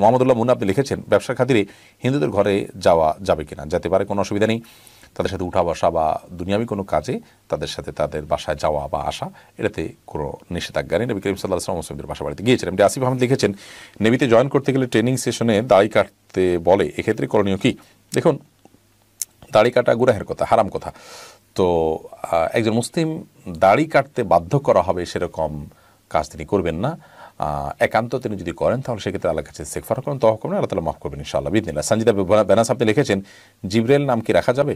মোহাম্মদুল্লাহ মুন্না, আপনি লিখেছেন ব্যবসার খাতিরে হিন্দুদের ঘরে যাওয়া যাবে কিনা? যেতে পারে কোনো অসুবিধা নেই। তাদের সাথে উঠা বসা বা দুনিয়াবি কোনো কাজে তাদের সাথে তাদের বাসায় যাওয়া বা আসা, এটাতে কোনো নিষেধাজ্ঞা নেই। নবী করিম সাল্লাহ আসলাম মুসলিমদের বাসা বাড়িতে গিয়েছিলেন এমনি আসিফ আহমেদ লিখেছেন নেভিতে জয়েন করতে গেলে ট্রেনিং সেশনে দাড়ি কাটতে বলে, এক্ষেত্রে করণীয় কি? দেখুন, দাড়ি কাটা গুরাহের কথা, হারাম কথা। তো একজন মুসলিম দাড়ি কাটতে বাধ্য করা হবে সেরকম কাজ তিনি করবেন না। একান্ত তিনি যদি করেন, তাহলে সেক্ষেত্রে আল্লাহ কাছে সেকফার করেন তহ করবেন, আল্লাহ তালা মাফ করবেন ইনশাআল্লাহ বিদিনিল্লা সঞ্জিদা বেনাস আপনি লিখেছেন, জিব্রেল নাম কি রাখা যাবে?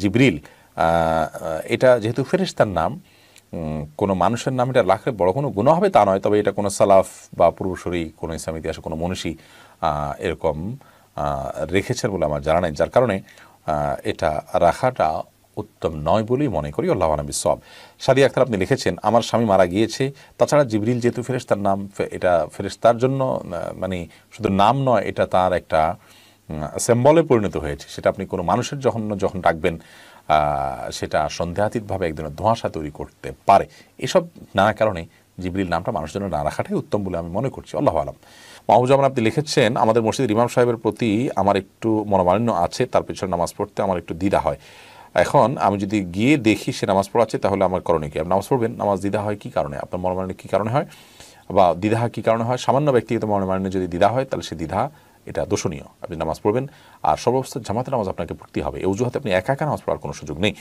জিবরিল এটা যেহেতু ফেরেশতার নাম কোনো মানুষের নাম এটা রাখলে বড় কোনো গুণ হবে তা নয়, তবে এটা কোনো সালাফ বা পূর্বসরী, কোনো ইসলাম ইতিহাসে, কোনো মনীষী এরকম রেখেছেন বলে আমার জানা নেই, যার কারণে এটা রাখাটা উত্তম নয় বলেই মনে করি, আল্লাহ নবী সব সাদি আক্তার আপনি লিখেছেন, আমার স্বামী মারা গিয়েছে। তাছাড়া জিবরিল যেহেতু ফেরেশতার নাম এটা ফেরেশতার জন্য মানে শুধু নাম নয়, এটা তার একটা সিম্বলে পরিণত হয়েছে। সেটা আপনি কোনো মানুষের যখন যখন ডাকবেন সেটা সন্দেহাতীতভাবে এক ধরনের ধোঁয়াশা তৈরি করতে পারে। এসব নানা কারণে জিবরিল নামটা মানুষের জন্য না রাখাটাই উত্তম বলে আমি মনে করছি, আল্লাহ আলম। মাহবুজামান আপনি লিখেছেন, আমাদের মসজিদের ইমাম সাহেবের প্রতি আমার একটু মনোমালিন্য আছে, তার পেছনে নামাজ পড়তে আমার একটু দ্বিধা হয়। এখন আমি যদি গিয়ে দেখি সে নামাজ পড়াচ্ছে, তাহলে আমার করণীয় কি? নামাজ পড়বেন? নামাজ দ্বিধা হয় কী কারণে? আপনার মনোমালিন্য কী কারণে হয়? বা দ্বিধা কী কারণে হয়? সামান্য ব্যক্তিগত মনোমালিন্য যদি দ্বিধা হয়, তাহলে সে দ্বিধা, এটা দোষণীয়। আপনি নামাজ পড়বেন। আর সর্বাবস্থা জামাতে নামাজ আপনাকে পড়তে হবে। এই অজুহাতে আপনি একা একা নামাজ পড়ার কোনো সুযোগ নেই।